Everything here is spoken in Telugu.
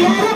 Yeah.